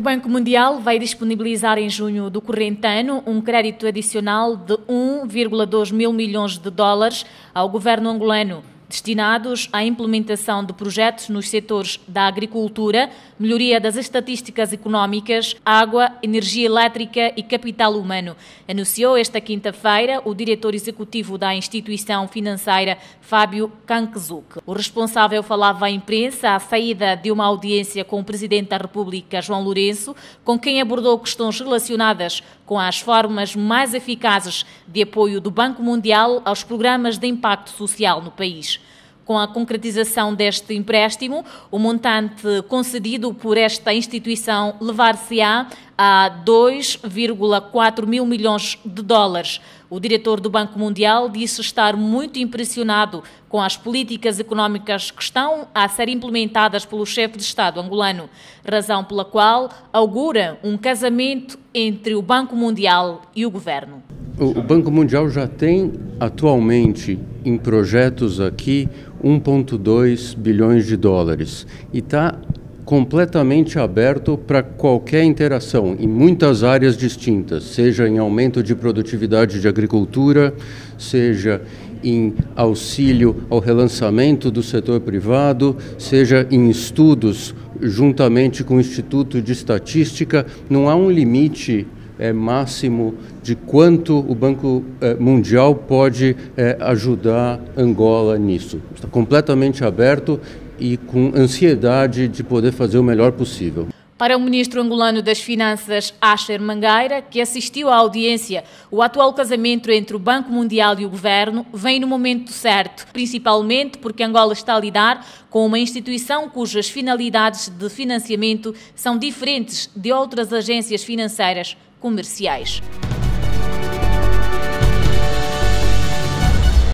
O Banco Mundial vai disponibilizar em junho do corrente ano um crédito adicional de 1,2 mil milhões de dólares ao governo angolano destinados à implementação de projetos nos setores da agricultura, melhoria das estatísticas económicas, água, energia elétrica e capital humano. Anunciou esta quinta-feira o diretor executivo da instituição financeira, Fábio Kankezuk. O responsável falava à imprensa à saída de uma audiência com o presidente da República, João Lourenço, com quem abordou questões relacionadas com as formas mais eficazes de apoio do Banco Mundial aos programas de impacto social no país. Com a concretização deste empréstimo, o montante concedido por esta instituição levar-se-á a 2,4 mil milhões de dólares. O diretor do Banco Mundial disse estar muito impressionado com as políticas económicas que estão a ser implementadas pelo chefe de Estado angolano, razão pela qual augura um casamento entre o Banco Mundial e o governo. O Banco Mundial já tem atualmente em projetos aqui 1,2 bilhões de dólares. E está completamente aberto para qualquer interação em muitas áreas distintas, seja em aumento de produtividade de agricultura, seja em auxílio ao relançamento do setor privado, seja em estudos juntamente com o Instituto de Estatística, não há um limite é, máximo de quanto o Banco é, Mundial pode é, ajudar Angola nisso. Está completamente aberto e com ansiedade de poder fazer o melhor possível. Para o ministro angolano das Finanças, Asher Mangueira, que assistiu à audiência, o atual casamento entre o Banco Mundial e o governo vem no momento certo, principalmente porque Angola está a lidar com uma instituição cujas finalidades de financiamento são diferentes de outras agências financeiras comerciais.